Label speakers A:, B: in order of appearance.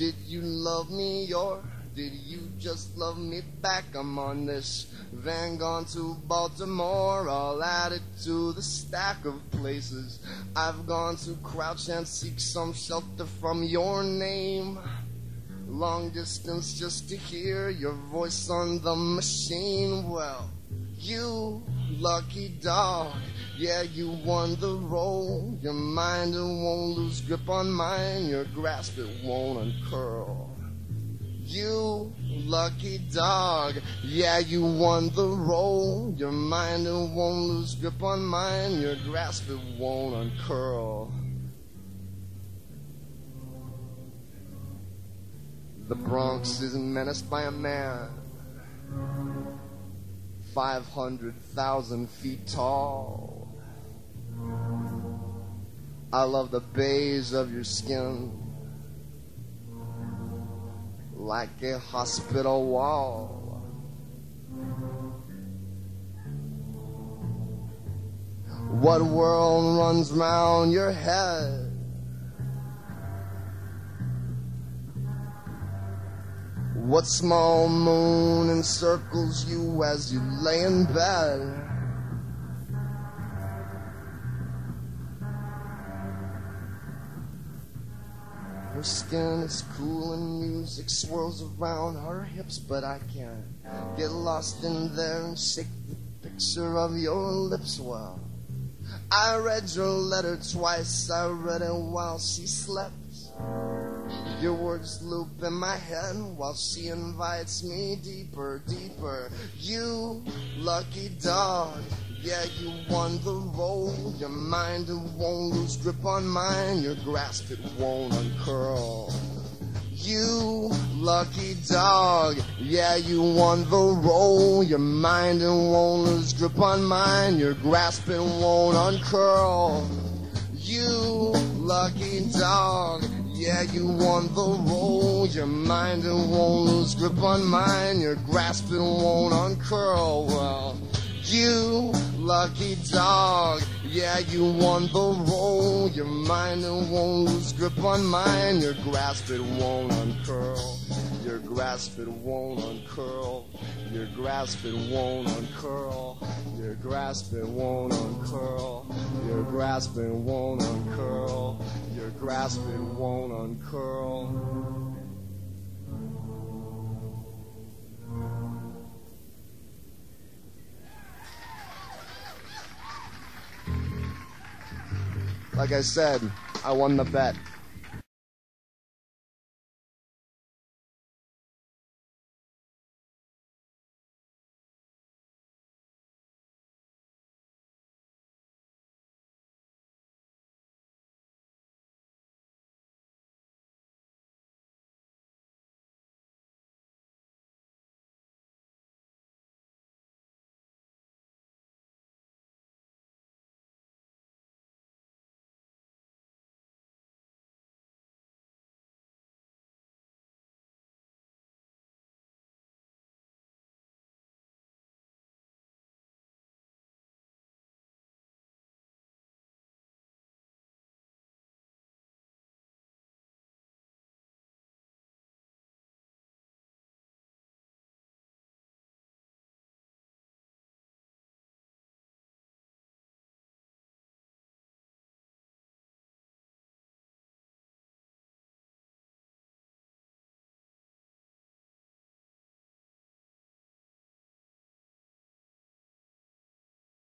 A: Did you love me or did you just love me back? I'm on this van gone to Baltimore. I'll add it to the stack of places. I've gone to crouch and seek some shelter from your name. Long distance just to hear your voice on the machine. Well, you lucky dog. Yeah, you won the roll. Your mind it won't lose grip on mine. Your grasp it won't uncurl. You lucky dog. Yeah, you won the roll. Your mind it won't lose grip on mine. Your grasp it won't uncurl. The Bronx is menaced by a man 500,000 feet tall. I love the beige of your skin like a hospital wall. What world runs round your head? What small moon encircles you as you lay in bed? Her skin is cool and music swirls around her hips, but I can't get lost in there and shake the picture of your lips. Well, I read your letter twice, I read it while she slept. Your words loop in my head while she invites me deeper, deeper. You lucky dog, yeah, you won the roll. Your mind it won't lose grip on mine, your grasp it won't uncurl. You lucky dog, yeah, you won the roll. Your mind it won't lose grip on mine, your grasp it won't uncurl. You lucky dog. Yeah, you won the roll. Your mind it won't lose grip on mine. Your grasp it won't uncurl. Well, you lucky dog. Yeah, you won the roll. Your mind it won't lose grip on mine. Your grasp it won't uncurl. Your grasp it won't uncurl. Your grasp it won't uncurl. Your grasp it won't uncurl. Your grasp it won't uncurl. Your grasp it won't uncurl. Like I said, I won the bet.